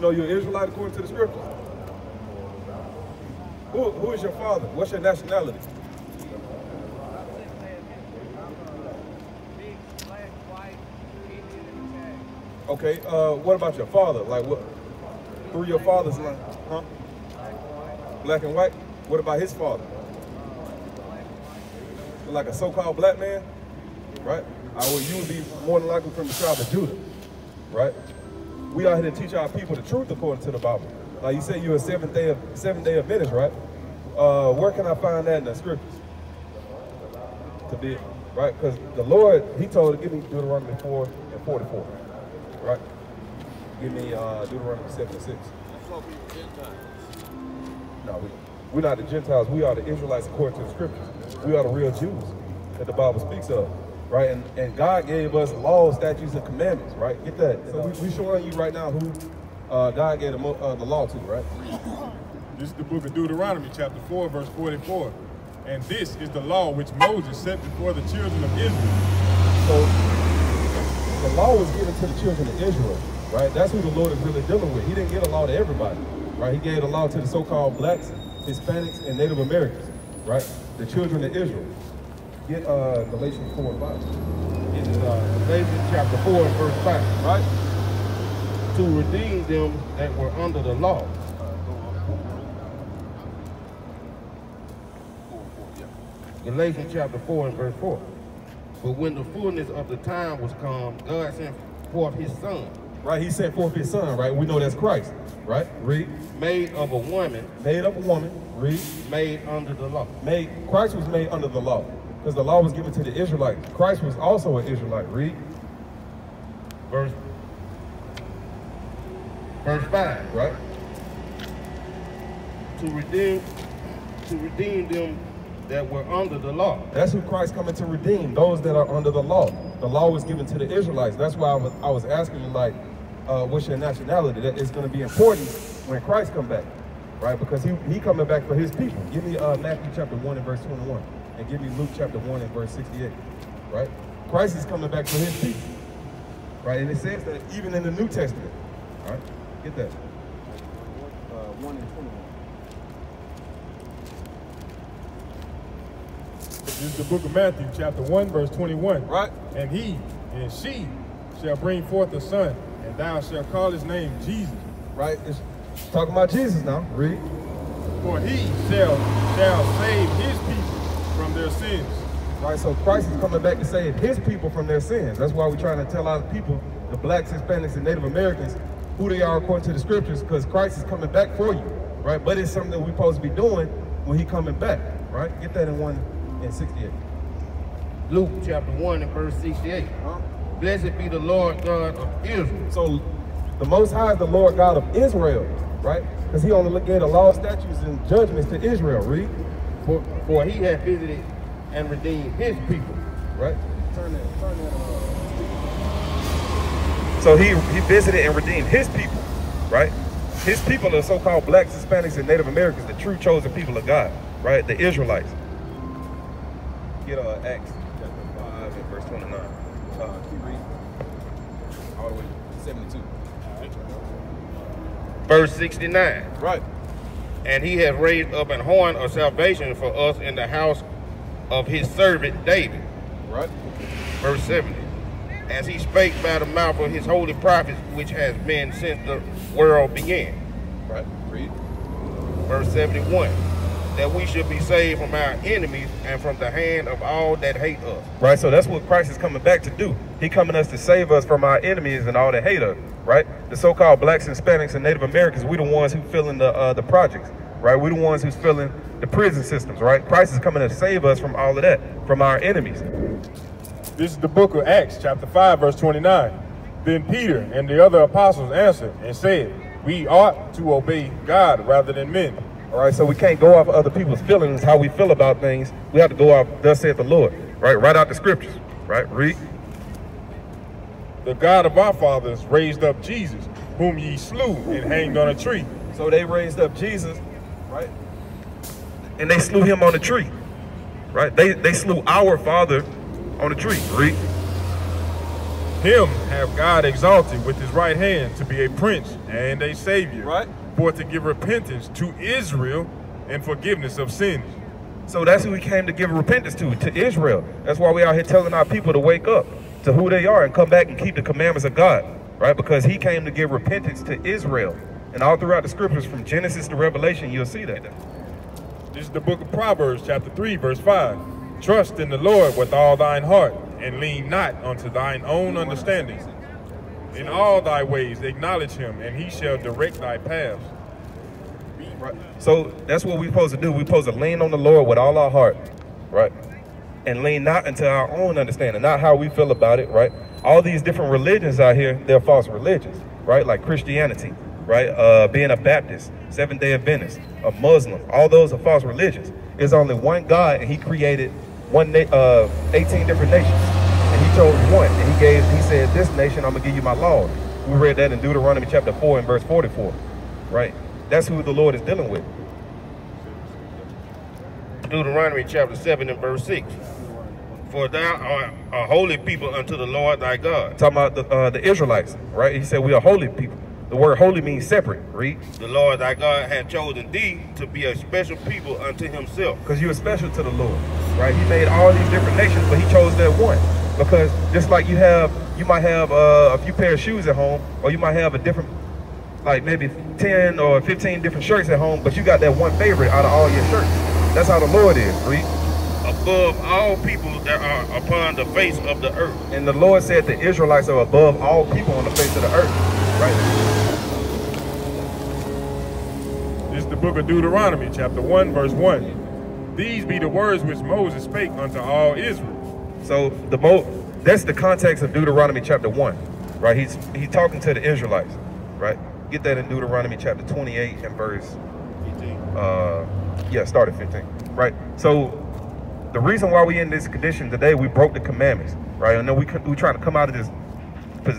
You know you're an Israelite according to the scriptures? Who, who is your father? What's your nationality? Okay, uh, what about your father? Like what? Are your father's line? Huh? Black and white? What about his father? Like a so-called black man? Right? I would be more than likely from the tribe of Judah. Right? We are here to teach our people the truth according to the Bible. Like you said you're a seventh day of seventh day Adventist, right? Uh, where can I find that in the scriptures? To be right? Because the Lord, He told, to give me Deuteronomy 4 and 44. Right? Give me uh, Deuteronomy 7 and 6. No, we, we're not the Gentiles. We are the Israelites according to the scriptures. We are the real Jews that the Bible speaks of. Right? And, and God gave us laws, statutes, and commandments. Right? Get that. So we, we showing you right now who uh, God gave the, uh, the law to, right? This is the book of Deuteronomy, chapter 4, verse 44. And this is the law which Moses set before the children of Israel. So the law was given to the children of Israel, right? That's who the Lord is really dealing with. He didn't give a law to everybody, right? He gave a law to the so-called blacks, Hispanics, and Native Americans, right? The children of Israel. Get uh, Galatians 4 and 5. This is uh, Galatians chapter 4 and verse 5, right? To redeem them that were under the law. Galatians chapter 4 and verse 4. But when the fullness of the time was come, God sent forth his son. Right, he sent forth his son, right? We know that's Christ, right? Read. Made of a woman. Made of a woman. Read. Made under the law. Made Christ was made under the law. Because the law was given to the Israelites. Christ was also an Israelite. Read. Verse verse 5, right? To redeem to redeem them that were under the law. That's who Christ coming to redeem, those that are under the law. The law was given to the Israelites. That's why I was, I was asking you, like, uh, what's your nationality? That is going to be important when Christ come back, right? Because he, he coming back for his people. Give me uh, Matthew chapter 1 and verse 21, and give me Luke chapter 1 and verse 68, right? Christ is coming back for his people, right? And it says that even in the New Testament, all right? Get that. Uh, 1 and 21. This is the book of Matthew, chapter 1, verse 21. Right. And he and she shall bring forth a son, and thou shalt call his name Jesus. Right? It's talking about Jesus now. Read. For he shall, shall save his people from their sins. Right, so Christ is coming back to save his people from their sins. That's why we're trying to tell our people, the blacks, Hispanics, and Native Americans, who they are according to the scriptures, because Christ is coming back for you, right? But it's something that we're supposed to be doing when he coming back, right? Get that in one in 68. Luke chapter 1 and verse 68. Huh? Blessed be the Lord God of Israel. So the Most High is the Lord God of Israel, right? Because he only gave the law, statutes, and judgments to Israel. Read. For, for he hath visited and redeemed his people. Right? Turn that, turn that So he, he visited and redeemed his people, right? His people are so-called blacks, Hispanics, and Native Americans, the true chosen people of God, right? The Israelites. Get uh, Acts chapter 5 and verse 29. Uh, keep reading. All the way to 72. Verse 69. Right. And he has raised up an horn of salvation for us in the house of his servant David. Right. Verse 70. As he spake by the mouth of his holy prophets, which has been since the world began. Right. Read. Verse 71. That we should be saved from our enemies and from the hand of all that hate us. Right, so that's what Christ is coming back to do. He coming us to save us from our enemies and all that hate us, right? The so-called blacks, Hispanics, and Native Americans, we the ones who filling the uh, the projects, right? We the ones who's filling the prison systems, right? Christ is coming to save us from all of that, from our enemies. This is the book of Acts, chapter 5, verse 29. Then Peter and the other apostles answered and said, We ought to obey God rather than men. All right, so we can't go off of other people's feelings, how we feel about things. We have to go off, thus saith the Lord, right? Right out the scriptures, right? Read. The God of our fathers raised up Jesus, whom ye slew and hanged on a tree. So they raised up Jesus, right? And they slew him on a tree, right? They, they slew our father on a tree. Read. Him have God exalted with his right hand to be a prince and a savior. Right. For to give repentance to Israel and forgiveness of sins. So that's who he came to give repentance to, to Israel. That's why we out here telling our people to wake up to who they are and come back and keep the commandments of God, right? Because he came to give repentance to Israel. And all throughout the scriptures, from Genesis to Revelation, you'll see that. This is the book of Proverbs, chapter 3, verse 5. Trust in the Lord with all thine heart, and lean not unto thine own understanding. In all thy ways acknowledge him, and he shall direct thy paths. So that's what we're supposed to do. We're supposed to lean on the Lord with all our heart, right? And lean not into our own understanding, not how we feel about it, right? All these different religions out here, they're false religions, right? Like Christianity, right? Uh, being a Baptist, Seventh Day Adventist, a Muslim, all those are false religions. There's only one God, and He created one, uh, 18 different nations, and He chose one, gave, He said, "This nation, I'm gonna give you my law." We read that in Deuteronomy chapter four and verse 44, right? That's who the Lord is dealing with. Deuteronomy chapter 7 and verse 6. For thou art a holy people unto the Lord thy God. Talking about the, uh, the Israelites, right? He said we are holy people. The word holy means separate, read. The Lord thy God hath chosen thee to be a special people unto himself. Because you are special to the Lord, right? He made all these different nations, but he chose that one. Because just like you have, you might have uh, a few pair of shoes at home, or you might have a different, like maybe 10 or 15 different shirts at home, but you got that one favorite out of all your shirts. That's how the Lord is, read. Above all people that are upon the face of the earth. And the Lord said the Israelites are above all people on the face of the earth, right? This is the book of Deuteronomy, chapter 1, verse 1. These be the words which Moses spake unto all Israel. So the mo that's the context of Deuteronomy chapter one, right? He's he's talking to the Israelites, right? Get that in Deuteronomy chapter 28 and verse uh yeah, start at 15. Right? So the reason why we in this condition today, we broke the commandments, right? And then we we trying to come out of this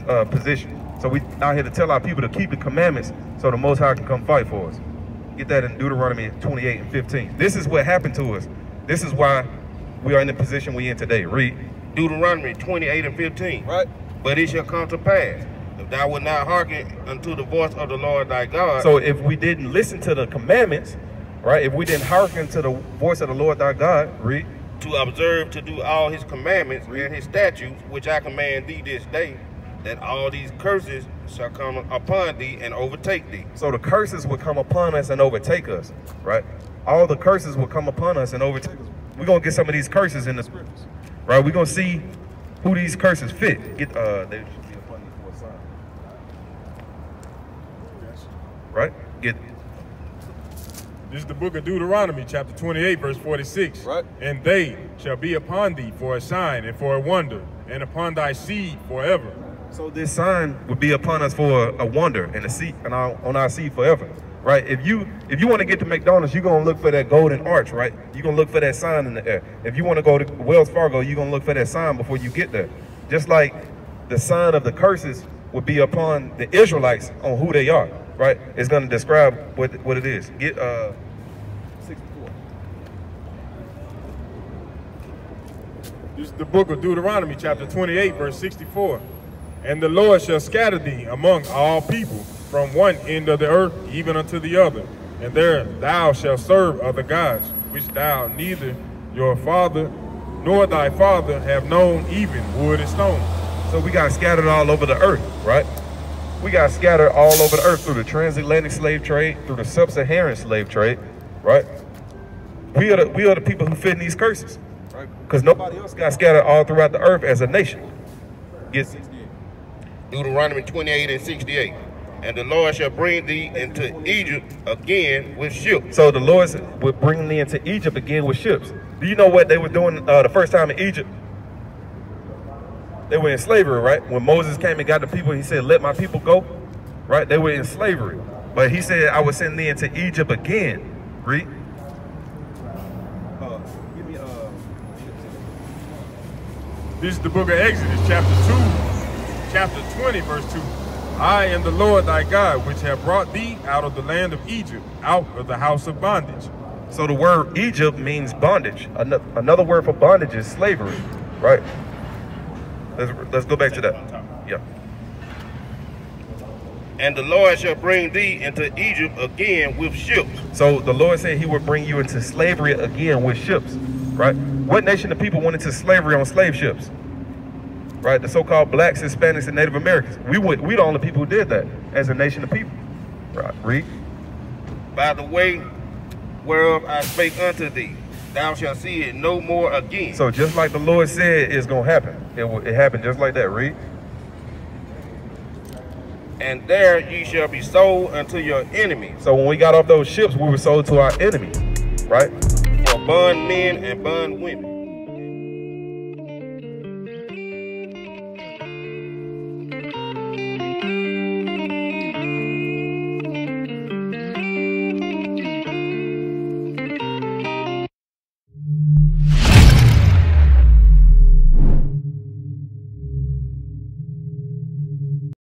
uh, position. So we out here to tell our people to keep the commandments so the Most High can come fight for us. Get that in Deuteronomy 28 and 15. This is what happened to us. This is why we are in the position we in today. Read. Deuteronomy 28 and 15. Right. But it shall come to pass, if thou wilt not hearken unto the voice of the Lord thy God, So if we didn't listen to the commandments, right? If we didn't hearken to the voice of the Lord thy God, read. to observe to do all his commandments and his statutes, which I command thee this day, that all these curses shall come upon thee and overtake thee. So the curses will come upon us and overtake us, right? All the curses will come upon us and overtake us. We're gonna get some of these curses in the scriptures, right? We're gonna see who these curses fit. Get uh, they should be upon you for a sign, right? Get This is the book of Deuteronomy, chapter 28, verse 46. Right. And they shall be upon thee for a sign and for a wonder, and upon thy seed forever. So this sign would be upon us for a wonder and a seat and our, on our seed forever, right? If you if you want to get to McDonald's, you're gonna look for that golden arch, right? You're gonna look for that sign in the air. If you want to go to Wells Fargo, you're gonna look for that sign before you get there. Just like the sign of the curses would be upon the Israelites on who they are, right? It's gonna describe what what it is. Get uh 64. This is the book of Deuteronomy, chapter 28, verse 64. And the Lord shall scatter thee among all people, from one end of the earth even unto the other. And there thou shalt serve other gods, which thou neither your father nor thy father have known, even wood and stone. So we got scattered all over the earth, right? We got scattered all over the earth through the transatlantic slave trade, through the sub-Saharan slave trade, right? We are the, we are the people who fit in these curses, right? Because nobody else got scattered all throughout the earth as a nation. Get Deuteronomy 28 and 68. And the Lord shall bring thee into Egypt again with ships. so the Lord would bring me into Egypt again with ships. Do you know what they were doing uh, the first time in Egypt? They were in slavery, right? When Moses came and got the people, he said, "Let my people go." Right? They were in slavery, but he said, "I will send thee into Egypt again." Read. Uh, give me uh. This is the book of Exodus, chapter 2, chapter 20, verse 2. I am the Lord thy God, which have brought thee out of the land of Egypt, out of the house of bondage. So the word Egypt means bondage. Another word for bondage is slavery, right? Let's let's go back to that. Yeah. And the Lord shall bring thee into Egypt again with ships. So the Lord said he would bring you into slavery again with ships, right? What nation of people went into slavery on slave ships? Right, the so-called blacks, Hispanics, and Native Americans. We went, we the only people who did that as a nation of people. Right, read. By the way whereof I spake unto thee, thou shalt see it no more again. So just like the Lord said it's gonna happen, it, will- it happened just like that. Read. and there ye shall be sold unto your enemy. So when we got off those ships, we were sold to our enemy, right? for bondmen and bondwomen.